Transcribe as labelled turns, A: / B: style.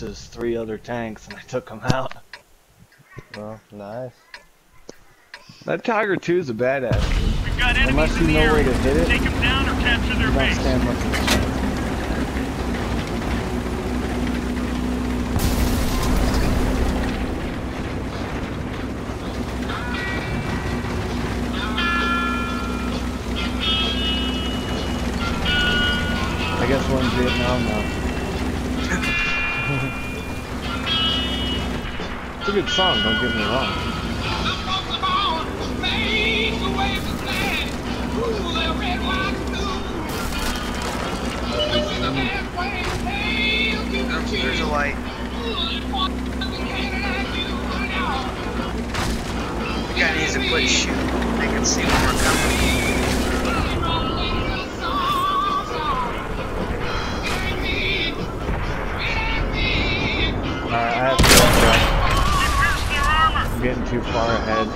A: versus three other tanks, and I took them out.
B: Well, nice.
A: That Tiger 2 is a badass.
C: We've got
A: Unless you
C: in the
A: know where
C: area.
A: to hit it,
C: Take them down or capture their
A: You don't
C: base.
A: stand much of a chance. I guess we're in Vietnam now. It's a good song, don't get me wrong.
D: There's a light. The guy needs to quit shooting. They can see when we're coming.
A: Alright, I have to go. I'm getting too far ahead.